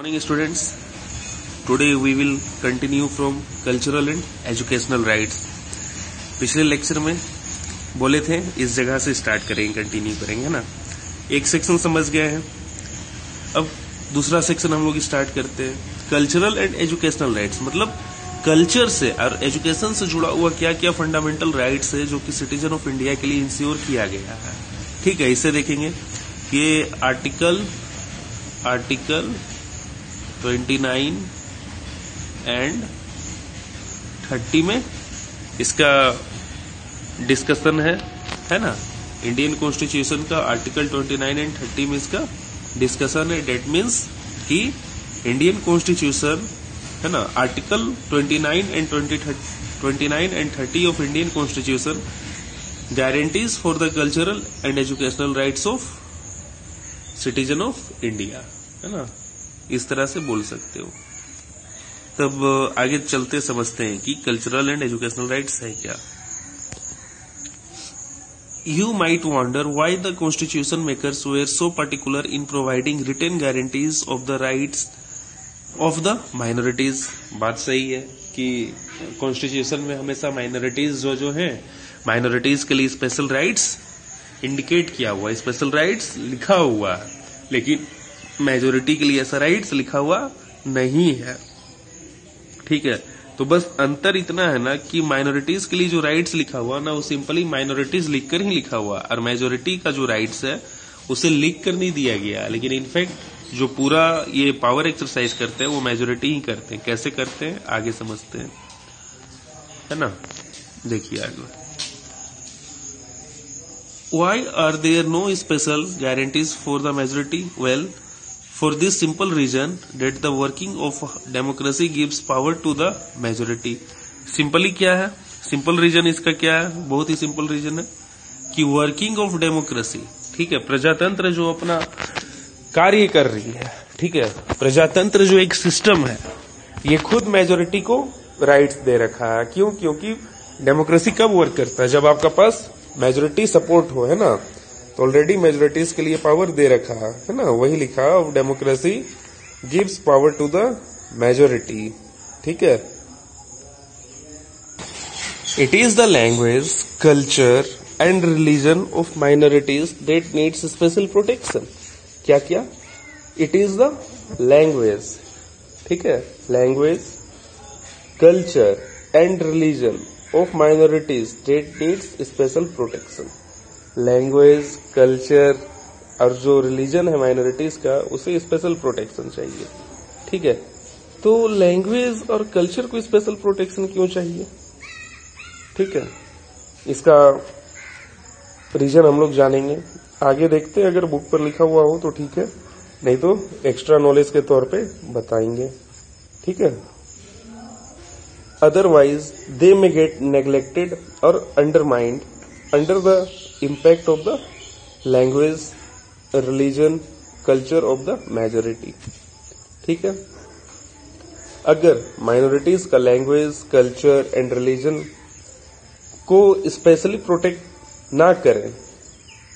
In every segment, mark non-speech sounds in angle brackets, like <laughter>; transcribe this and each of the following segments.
morning, students. Today we will continue from cultural and educational rights. पिछले lecture में बोले थे, इस जगह से स्टार्ट करेंगे कंटिन्यू करेंगे ना? एक सेक्शन समझ गए हैं। अब दूसरा सेक्शन हम लोग स्टार्ट करते हैं। कल्चरल एंड एजुकेशनल राइट्स मतलब कल्चर से और एजुकेशन से जुड़ा हुआ क्या क्या फंडामेंटल राइट्स है जो कि सिटीजन ऑफ़ इंडिया के लिए इंश्योर किया गया है। ठीक है, इसे देखेंगे ये आर्टिकल आर्टिकल 29 एंड 30 में इसका डिस्कशन है है ना? इंडियन कॉन्स्टिट्यूशन का आर्टिकल 29 एंड 30 में इसका डिस्कशन है। डेट मीन्स कि इंडियन कॉन्स्टिट्यूशन है ना? Article 29 and 20 29 and 30 of Indian constitution guarantees for the cultural and educational rights of citizen of India है ना? इस तरह से बोल सकते हो। तब आगे चलते समझते हैं कि कल्चरल एंड एजुकेशनल राइट्स है क्या। You might wonder why the constitution makers were so particular in providing written guarantees of the rights of the minorities. बात सही है कि कॉन्स्टिट्यूशन में हमेशा माइनॉरिटीज जो जो हैं माइनॉरिटीज के लिए स्पेशल राइट्स इंडिकेट किया हुआ स्पेशल राइट्स लिखा हुआ। लेकिन मेजोरिटी के लिए ऐसा राइट्स लिखा हुआ नहीं है। ठीक है? तो बस अंतर इतना है ना कि माइनॉरिटीज के लिए जो राइट्स लिखा हुआ ना, वो सिंपली माइनॉरिटीज लिखकर ही लिखा हुआ। और मेजोरिटी का जो राइट्स है, उसे लिख कर नहीं दिया गया। लेकिन इनफैक्ट जो पूरा ये पावर एक्सरसाइज करते हैं, वो मेजोरिटी ही करते हैं। कैसे करते हैं? आगे समझते हैं। है ना? देखिए आगे। Why are there no special guarantees for the majority well for this simple reason that the working of democracy gives power to the majority. Simply क्या है? सिंपल रीजन इसका क्या है? बहुत ही सिंपल रीजन है कि वर्किंग ऑफ़ डेमोक्रेसी ठीक है, प्रजातंत्र जो अपना कार्य कर रही है, ठीक है, प्रजातंत्र जो एक सिस्टम है, ये खुद मेजोरिटी को राइट्स दे रखा है। क्यों? क्योंकि डेमोक्रेसी कब वर्क करता है? जब आपका पास मेजोरिटी सपोर्ट हो, है ना? तो ऑलरेडी मेजोरिटीज के लिए पावर दे रखा, है ना? वही लिखा democracy gives power to the majority ठीक है? It is the language culture and religion of minorities that needs special protection क्या क्या? इट इज़ द लैंग्वेज ठीक है? Language culture and religion of minorities that needs special protection language culture और जो religion है minorities का, उसे special protection चाहिए। ठीक है? तो लैंग्वेज और कल्चर को स्पेशल प्रोटेक्शन क्यों चाहिए? ठीक है? इसका रीजन हम लोग जानेंगे। आगे देखते हैं, अगर बुक पर लिखा हुआ हो तो ठीक है। नहीं तो एक्स्ट्रा नॉलेज के तौर पे बताएँगे। ठीक है? Otherwise they may get neglected और undermined under the impact of the language, religion, culture of the majority. ठीक है? अगर माइनॉरिटीज का लैंग्वेज कल्चर एंड रिलीजन को स्पेशली प्रोटेक्ट ना करें,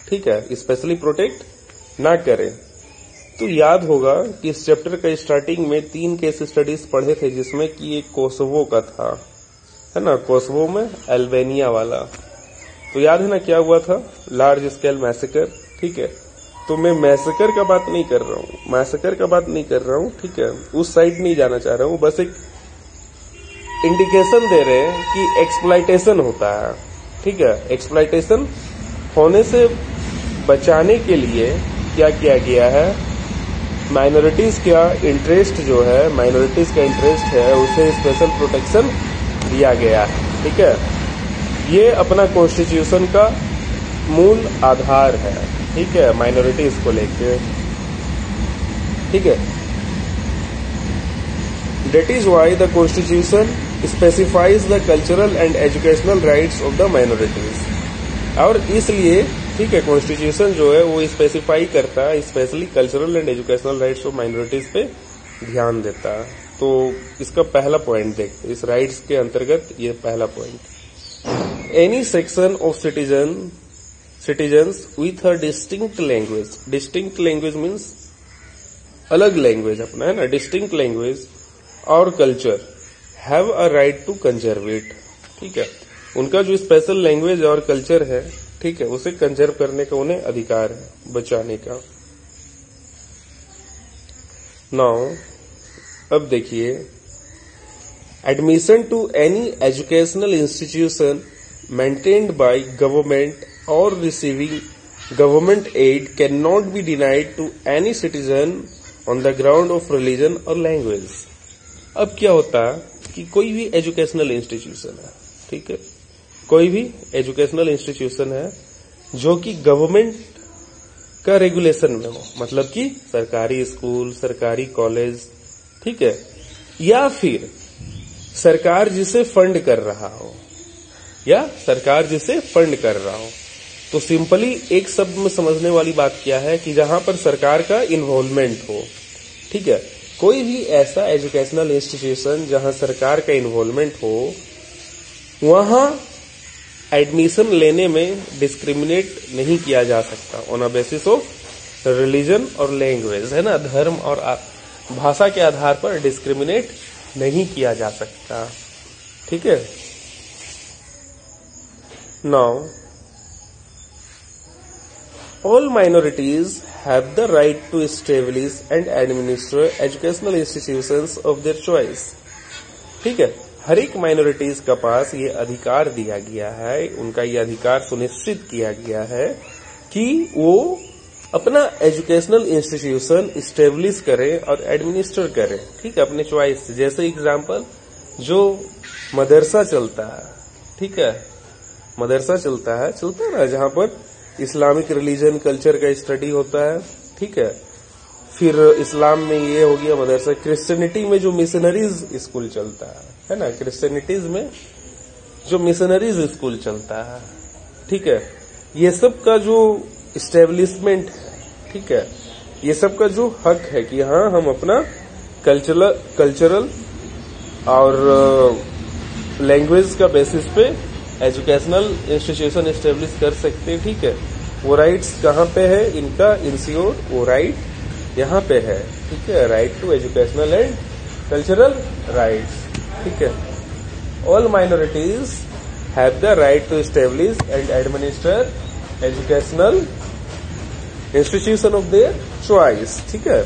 ठीक है? स्पेशली प्रोटेक्ट ना करें तो याद होगा कि इस चैप्टर का स्टार्टिंग में तीन केस स्टडीज़ पढ़े थे जिसमें कि एक कोसवो का था। है ना? कोसवो में अल्बेनिया वाला। तो याद है ना क्या हुआ था? लार्ज स्केल मैसेकर ठीक है? तो मैं मैसेकर का बात नहीं कर रहा हूँ। मैसेकर का बात नहीं कर रहा हूँ, ठीक है? उस साइड नहीं जाना चाह रहा हूँ, बस एक इंडिकेशन दे रहे हैं कि एक्सप्लाइटेशन होता है, ठीक है? एक्सप्लाइटेशन होने से बचाने के लिए क्या किया गया है? माइनॉरिटीज का इंटरेस्ट जो है माइनॉरिटीज का इंटरेस्ट है, उसे स्पेशल प्रोटेक्शन दिया गया है, ठीक है? ये अपना कॉन्स्टिट्यूशन का मूल आधार है। ठीक है? माइनॉरिटीज को लेके। ठीक है? That is why the constitution specifies the cultural and educational rights of the minorities और इसलिए, ठीक है कॉन्स्टिट्यूशन जो है, वो स्पेसिफाई करता है specially cultural and educational rights of minorities पे ध्यान देता। है तो इसका पहला पॉइंट देखते इस राइट्स के अंतर्गत ये पहला point any section of citizen, citizens with a distinct language. Distinct language means अलग लैंग्वेज अपना, है ना? डिस्टिंक्ट लैंग्वेज और culture have a right to conserve it ठीक है? उनका जो स्पेशल लैंग्वेज और कल्चर है, ठीक है, उसे कंजर्व करने का उन्हें अधिकार है, बचाने का। नाउ अब देखिए admission to any educational institution by government और receiving government aid can not be denied to any citizen on the ground of religion और लैंग्वेज अब क्या होता कि कोई भी एजुकेशनल इंस्टीट्यूशन है, ठीक है? कोई भी एजुकेशनल इंस्टीट्यूशन है जो कि गवर्नमेंट का रेगुलेशन में हो मतलब कि सरकारी स्कूल सरकारी कॉलेज ठीक है? या फिर सरकार जिसे फंड कर रहा हो या सरकार जिसे फंड कर रहा हो। तो सिंपली एक शब्द में समझने वाली बात क्या है कि जहाँ पर सरकार का इन्वॉल्वमेंट हो, ठीक है? कोई भी ऐसा एजुकेशनल इंस्टीट्यूशन जहाँ सरकार का इन्वॉल्वमेंट हो, वहाँ एडमिशन लेने में डिस्क्रिमिनेट नहीं किया जा सकता on a basis of religion और लैंग्वेज है ना? धर्म और भाषा के आधार पर डिस्क्रिमिनेट नहीं किया जा सकता, ठीक है? Now all minorities have the right to establish and administer educational institutions of their choice ठीक है? हर एक माइनॉरिटीज का पास ये अधिकार दिया गया है, उनका ये अधिकार सुनिश्चित किया गया है कि वो अपना एजुकेशनल इंस्टीट्यूशन स्टेब्लिश करें और एडमिनिस्टर करें। ठीक है? अपने च्वाइस से जैसे एग्ज़ाम्पल जो मदरसा चलता है। ठीक है? मदरसा चलता है चलता है ना जहाँ पर इस्लामिक रिलीजन कल्चर का स्टडी होता है, ठीक है। फिर इस्लाम में ये हो गया मदरसा। क्रिश्चियनिटी में जो मिशनरीज स्कूल चलता है है ना? क्रिश्चियनिटीज में जो मिशनरीज स्कूल चलता है, ठीक है। ये सब का जो स्टेब्लिशमेंट है, ठीक है। ये सब का जो हक है कि हाँ हम अपना कल्चरल कल्चरल और लैंग्वेज का बेसिस पे एजुकेशनल इंस्टीट्यूशन स्टेब्लिश कर सकते हैं, ठीक है? वो राइट्स कहाँ पे है? इनका इंश्योर वो राइट यहाँ पे है, ठीक है? Right to educational and cultural rights ठीक है? All minorities have the right to establish and administer educational institution of their choice ठीक है?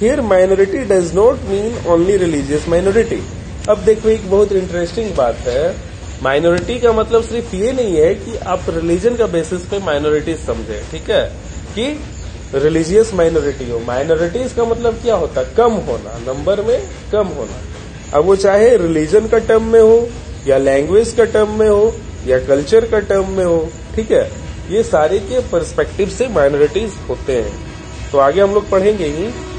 Here minority does not mean only religious minority अब देखो, एक बहुत इंटरेस्टिंग बात है। माइनॉरिटी का मतलब सिर्फ़ ये नहीं है कि आप रिलीजन का बेसिस पे माइनॉरिटी समझे, ठीक है? कि रिलीजियस माइनॉरिटी हो। माइनॉरिटीज का मतलब क्या होता? है कम होना। नंबर में कम होना। अब वो चाहे रिलीजन का टर्म में हो, या लैंग्वेज का टर्म में हो, या कल्चर का टर्म में हो, ठीक है? ये सारे के परस्पेक्टिव से माइनॉरिटीज होते हैं। तो आगे हम लोग पढ़ेंगे ही।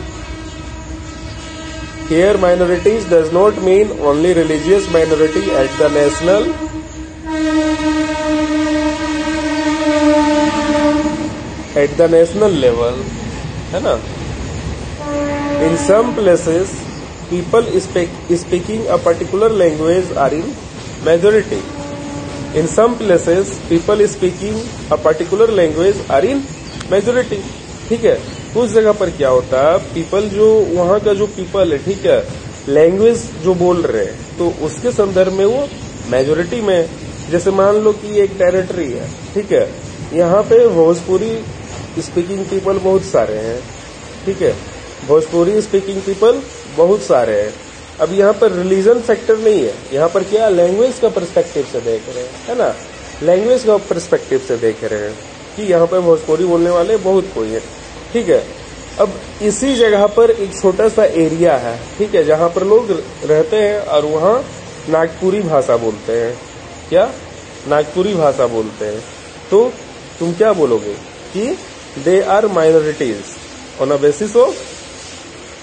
Here minorities does not mean only religious minority at the national at the national level है ना in some places people speak, speaking a particular language are in majority in some places people speaking a particular language are in majority ठीक है उस जगह पर क्या होता है पीपल जो, वहाँ का जो पीपल है, ठीक है लैंग्वेज जो बोल रहे हैं तो उसके संदर्भ में वो मेजोरिटी में जैसे मान लो कि एक टेरिटरी है, ठीक है, यहाँ पे भोजपुरी स्पीकिंग पीपल बहुत सारे हैं, ठीक है, भोजपुरी स्पीकिंग पीपल बहुत सारे हैं। अब यहाँ पर रिलीजन फैक्टर नहीं है, यहाँ पर क्या लैंग्वेज का परस्पेक्टिव से देख रहे हैं, है ना? लैंग्वेज का परस्पेक्टिव से देख रहे हैं कि यहाँ पर भोजपुरी बोलने वाले बहुत कोई है। ठीक है? अब इसी जगह पर एक छोटा सा एरिया है, ठीक है, जहाँ पर लोग रहते हैं और वहाँ नागपुरी भाषा बोलते हैं। क्या? नागपुरी भाषा बोलते हैं। तो तुम क्या बोलोगे? कि they are minorities on a basis of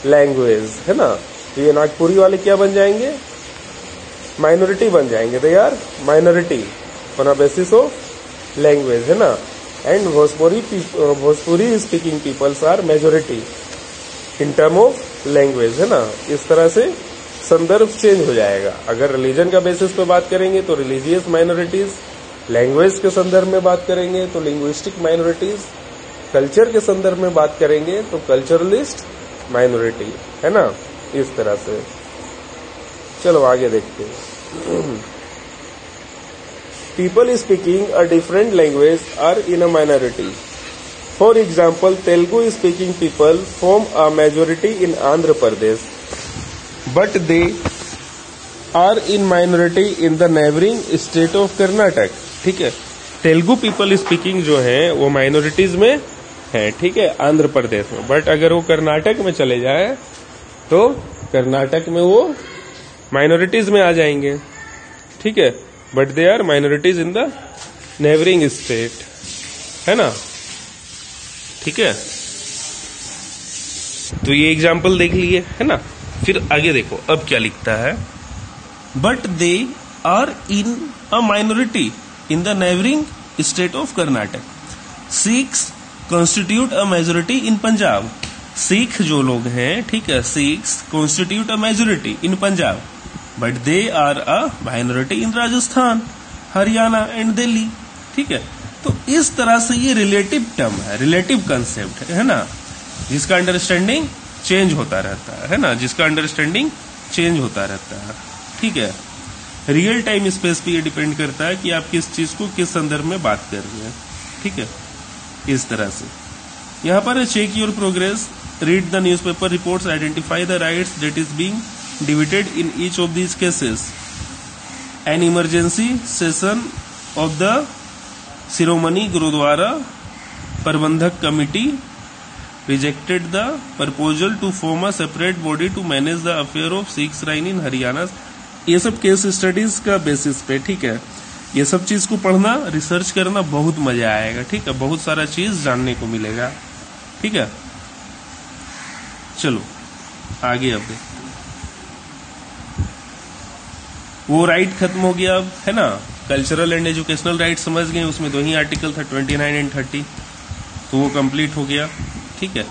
language है ना? तो ये नागपुरी वाले क्या बन जाएँगे? माइनॉरिटी बन जाएँगे। They are minority on a basis of language है ना? And Bhojpuri Bhojpuri speaking peoples are majority in term of language है ना? इस तरह से संदर्भ चेंज हो जाएगा। अगर रिलीजन का बेसिस पे बात करेंगे तो रिलीजियस माइनॉरिटीज लैंग्वेज के संदर्भ में बात करेंगे तो लिंग्विस्टिक माइनॉरिटीज कल्चर के संदर्भ में बात करेंगे तो कल्चरलिस्ट माइनॉरिटी है ना? इस तरह से। चलो आगे देखते हैं। <clears throat> People speaking a different language are in a minority for example Telugu speaking people form a majority in Andhra Pradesh but they are in minority in the neighbouring state of Karnataka ठीक है? Telugu people speaking जो है, वो minorities में है, ठीक है? आंध्र प्रदेश में. बट अगर वो कर्नाटक में चले जाए तो कर्नाटक में वो माइनॉरिटीज में आ जाएँगे. ठीक है? But they are minorities in the neighbouring state है ना? ठीक है? तो ये एग्ज़ाम्पल देख लिए, है ना? फिर आगे देखो, अब क्या लिखता है? But they are in a minority in the neighbouring state of Karnataka Sikhs constitute a majority in Punjab Sikh जो लोग हैं, ठीक है Sikhs constitute a majority in Punjab but they are a minority in Rajasthan Haryana and Delhi ठीक है? तो इस तरह से ये रिलेटिव टर्म है रिलेटिव कंसेप्ट है ना? जिसका अंडरस्टैंडिंग चेंज होता रहता है है ना? जिसका अंडरस्टैंडिंग चेंज होता रहता है। ठीक है? रियल टाइम स्पेस पे ये डिपेंड करता है कि आप किस चीज़ को किस संदर्भ में बात कर रहे हैं। ठीक है? इस तरह से। यहाँ पर check your progress read the news paper report identify the rights date is being divided in each of these cases an emergency session of the Shiromani Gurdwara Prabandhak committee rejected the proposal to form a separate body to manage the affair of Sikhs shrines in Haryana ये सब case studies का basis पे, ठीक है? ये सब चीज़ को पढ़ना रिसर्च करना बहुत मज़ा आएगा, ठीक है? बहुत सारा चीज़ जानने को मिलेगा, ठीक है? चलो, आगे अब देख वो राइट खत्म हो गया अब, है ना? कल्चरल एंड एजुकेशनल राइट समझ गए, उसमें दो ही आर्टिकल था ट्वेंटी नाइन एंड थर्टी तो वो कंप्लीट हो गया। ठीक है?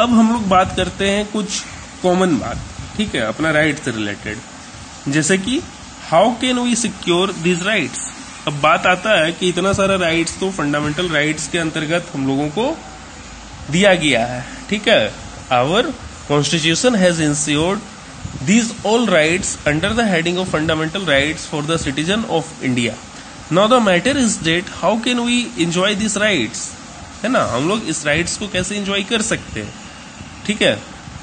अब हम लोग बात करते हैं कुछ कॉमन बात। ठीक है? अपना राइट से रिलेटेड जैसे कि how can we secure these rights अब बात आता है कि इतना सारा राइट्स तो फंडामेंटल राइट्स के अंतर्गत हम लोगों को दिया गया है। ठीक है? Our constitution has ensured these all rights under the heading of fundamental rights for the citizen of India. Now the matter is that how can we enjoy these rights? है ना हम लोग इस राइट्स को कैसे एंजॉय कर सकते हैं ठीक है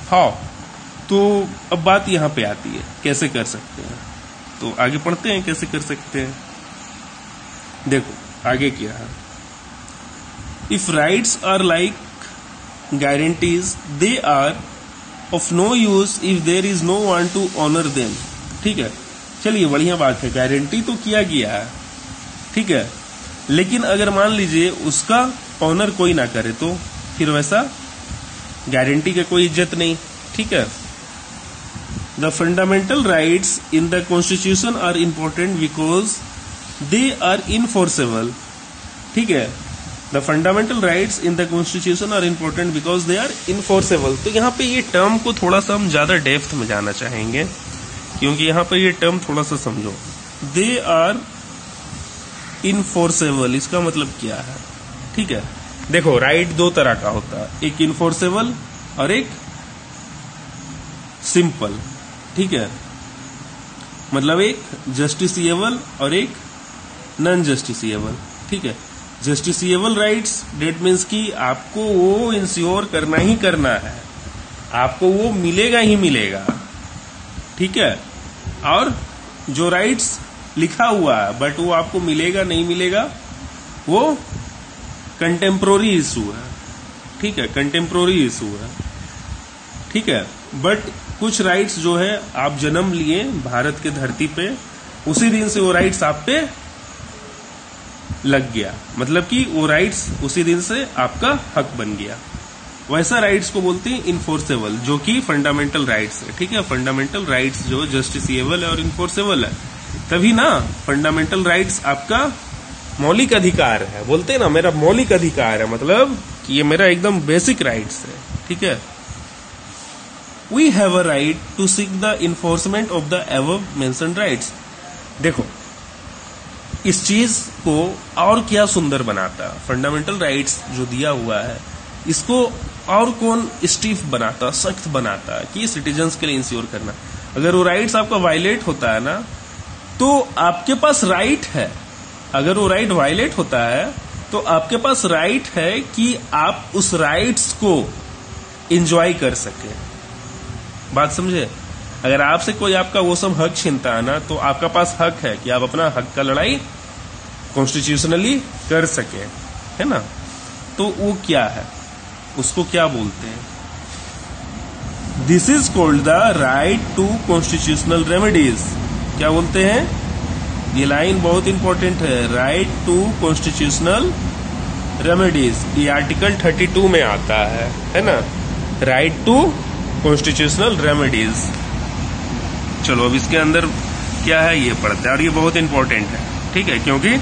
हाउ तो अब बात यहाँ पे आती है कैसे कर सकते हैं तो आगे पढ़ते हैं कैसे कर सकते हैं देखो आगे क्या है if rights are like guarantees they are of no use if there is no one to honour them ठीक है? चलिए, बढ़िया बात है। गारंटी तो किया गया है। ठीक है? लेकिन अगर मान लीजिए उसका ऑनर कोई ना करे तो फिर वैसा गारंटी का कोई इज़्ज़त नहीं। ठीक है? The fundamental rights in the constitution are important because they are enforceable ठीक है? The fundamental rights in the constitution are important because they are enforceable तो यहाँ पे ये टर्म को थोड़ा सा हम ज़्यादा डेप्थ में जाना चाहेंगे, क्योंकि यहाँ पे ये टर्म थोड़ा सा समझो। दे आर इनफोर्सेबल इसका मतलब क्या है? ठीक है? देखो राइट दो तरह का होता है। एक इनफोर्सेबल और एक सिंपल ठीक है? मतलब एक जस्टिसिएबल और एक नॉन जस्टिसिएबल ठीक है? जस्टिसिएबल राइट्स डेट मीन्स कि आपको वो इंश्योर करना ही करना है। आपको वो मिलेगा ही मिलेगा। ठीक है? और जो राइट्स लिखा हुआ है बट वो आपको मिलेगा, नहीं मिलेगा, वो कंटेम्प्रोरी इशू है। ठीक है? कंटेम्प्रोरी इशू है। ठीक है? बट कुछ राइट्स जो है, आप जन्म लिए भारत के धरती पे, उसी दिन से वो राइट्स आप पे लग गया। मतलब कि वो राइट्स उसी दिन से आपका हक बन गया। वैसा राइट्स को बोलते हैं इन्फोर्सेबल जो कि फंडामेंटल राइट्स है। ठीक है? फंडामेंटल राइट्स जो जस्टिसिएबल है और इन्फोर्सेबल है। तभी ना फंडामेंटल राइट्स आपका मौलिक अधिकार है। बोलते हैं ना, मेरा मौलिक अधिकार है मतलब कि ये मेरा एकदम बेसिक राइट्स है। ठीक है? We have a right to seek the enforcement of the above mentioned rights देखो इस चीज़ को और क्या सुंदर बनाता? फंडामेंटल राइट्स जो दिया हुआ है, इसको और कौन स्टीफ बनाता, सख्त बनाता? कि सिटीजन्स के लिए इंश्योर करना। अगर वो राइट्स आपका वायलेट होता है ना तो आपके पास राइट है। अगर वो राइट वायलेट होता है तो आपके पास राइट है कि आप उस राइट्स को इंजॉय कर सके। बात समझे? अगर आपसे कोई आपका वो सब हक छीनता है ना तो आपका पास हक है कि आप अपना हक का लड़ाई कॉन्स्टिट्यूशनली कर सके, है ना? तो वो क्या है? उसको क्या बोलते हैं? This is called the right to constitutional remedies क्या बोलते हैं? ये लाइन बहुत इंपॉर्टेंट है राइट टू कॉन्स्टिट्यूशनल रेमेडीज ये आर्टिकल 32 में आता है है ना? राइट टू कॉन्स्टिट्यूशनल रेमेडीज चलो, अब इसके अंदर क्या है ये पढ़ते हैं? और ये बहुत इंपॉर्टेंट है, ठीक है? क्योंकि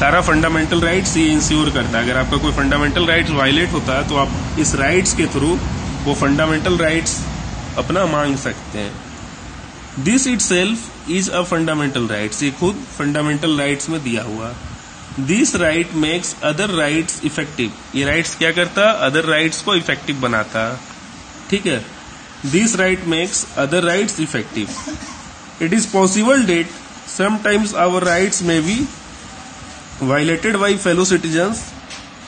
सारा फंडामेंटल राइट्स ये इंश्योर करता है। अगर आपका कोई फंडामेंटल राइट्स वायलेट होता है तो आप इस राइट्स के थ्रू वो फंडामेंटल राइट्स अपना मांग सकते हैं। This itself is a fundamental rights ये खुद फंडामेंटल राइट्स में दिया हुआ। This right makes other rights effective ये राइट्स क्या करता? अदर राइट्स को इफ़ेक्टिव बनाता। ठीक है? This right makes other rights effective it is possible that sometimes our rights may be violated by fellow citizens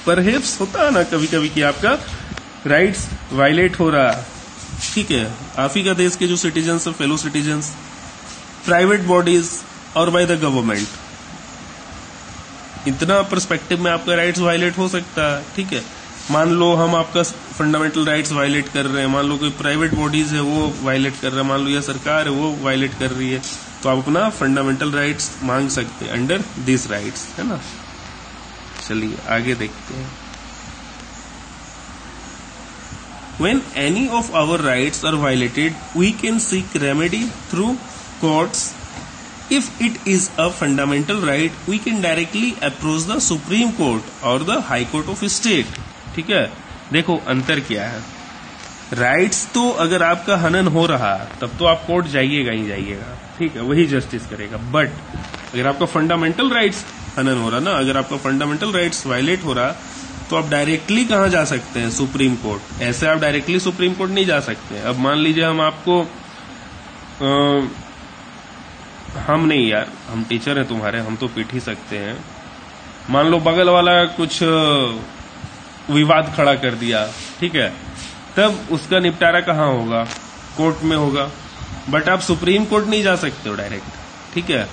perhaps होता है ना कभी कभी कि आपका राइट्स वायलेट हो रहा ठीक है, आप देश के जो सिटीजन है फेलो सिटीजन प्राइवेट बॉडीज और बाय द गवर्नमेंट इतना परस्पेक्टिव में आपका राइट्स वायलेट हो सकता है, ठीक है। मान लो हम आपका फंडामेंटल राइट्स वायलेट कर रहे हैं, मान लो कोई प्राइवेट बॉडीज है, वो वायलेट कर रहा है, मान लो या सरकार है, वो वायलेट कर रही है। तो आप अपना फंडामेंटल राइट्स मांग सकते हैं अंडर दिस राइट्स है ना? चलिए, आगे देखते हैं। When any of our rights are violated we can seek remedy through courts if it is a fundamental right we can directly approach the supreme court और the high court of state ठीक है? देखो, अंतर क्या है? Rights तो अगर आपका हनन हो रहा तब तो आप कोर्ट जाइएगा ही जाइएगा। ठीक है वही जस्टिस करेगा। बट अगर आपका फंडामेंटल राइट्स हनन हो रहा ना अगर आपका फंडामेंटल राइट्स वायलेट हो रहा तो आप डायरेक्टली कहा जा सकते हैं? सुप्रीम कोर्ट ऐसे आप डायरेक्टली सुप्रीम कोर्ट नहीं जा सकते अब मान लीजिए हम आपको आ, हम नहीं यार हम टीचर हैं तुम्हारे हम तो पीट ही सकते हैं। मान लो बगल वाला कुछ विवाद खड़ा कर दिया। ठीक है? तब उसका निपटारा कहाँ होगा? कोर्ट में होगा। बट आप सुप्रीम कोर्ट नहीं जा सकते हो डायरेक्ट ठीक है?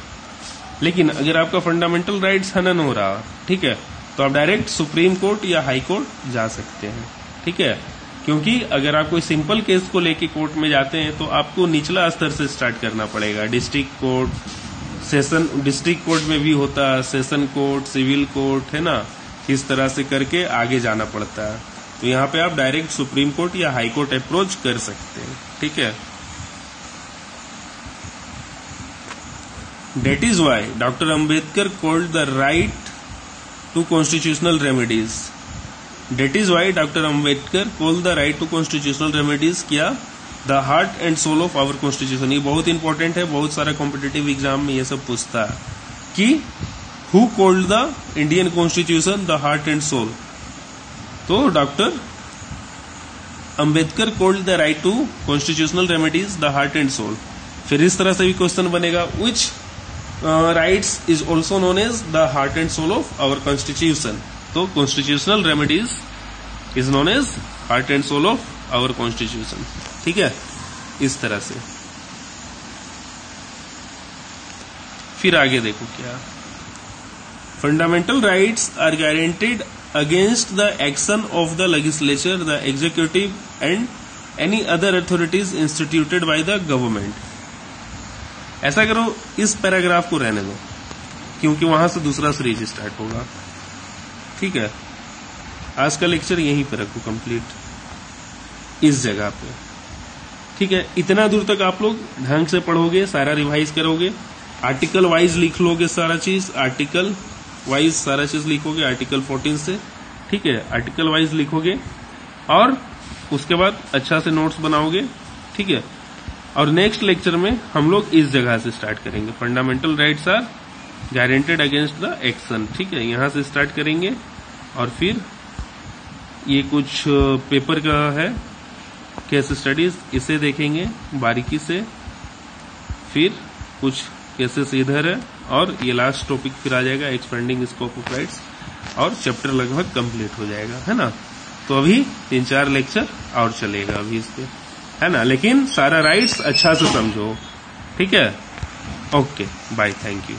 लेकिन अगर आपका फंडामेंटल राइट्स हनन हो रहा, ठीक है तो आप डायरेक्ट सुप्रीम कोर्ट या हाई कोर्ट जा सकते हैं, ठीक है? क्योंकि अगर आप कोई सिंपल केस को लेके कोर्ट में जाते हैं तो आपको निचला स्तर से स्टार्ट करना पड़ेगा। District court session district court में भी होता है सेशन कोर्ट सिविल कोर्ट है ना? इस तरह से करके आगे जाना पड़ता है। तो यहाँ पे आप डायरेक्ट सुप्रीम कोर्ट या हाई कोर्ट अप्रोच कर सकते हैं, ठीक है? That is why doctor Ambedkar called the right to constitutional remedies that is why doctor Ambedkar called the right to constitutional remedies किया? The heart and soul of our constitution ये बहुत important है, बहुत सारा कॉम्पिटेटिव एग्ज़ाम में ये सब पूछता है। कि who called the Indian constitution the heart and soul तो doctor Ambedkar called the right to constitutional remedies the heart and soul फिर इस तरह से भी क्वेश्चन बनेगा which rights is also known as the heart and soul of our constitution तो constitutional remedies is known as heart and soul of our constitution ठीक है? इस तरह से। फिर आगे देखो क्या। Fundamental rights are guaranteed against the action of the legislature, the executive and any other authorities instituted by the government. ऐसा करो इस पैराग्राफ को रहने दो क्योंकि वहाँ से दूसरा सीरीज़ स्टार्ट होगा। ठीक है? आज का लेक्चर यहीं पर रखो कंप्लीट इस जगह पे। ठीक है? इतना दूर तक आप लोग ढंग से पढ़ोगे सारा रिवाइज करोगे आर्टिकल वाइज लिख लोगे सारा चीज़ आर्टिकल वाइज सारा चीज़ लिखोगे आर्टिकल 14 से, ठीक है आर्टिकल वाइज लिखोगे और उसके बाद अच्छा से नोट्स बनाओगे, ठीक है। और नेक्स्ट लेक्चर में हम लोग इस जगह से स्टार्ट करेंगे। Fundamental rights are guaranteed against the action ठीक है। यहाँ से स्टार्ट करेंगे और फिर ये कुछ पेपर का है केस स्टडीज़ इसे देखेंगे बारीकी से। फिर कुछ केसेस इधर है, और ये लास्ट टॉपिक फिर आ जाएगा एक्सपेंडिंग स्कोप ऑफ़ राइट्स और चैप्टर लगभग कंप्लीट हो जाएगा, है ना? तो अभी तीन चार लेक्चर और चलेगा अभी इस पर है ना? लेकिन सारा राइट्स अच्छा से समझो, ठीक है? Okay bye thank you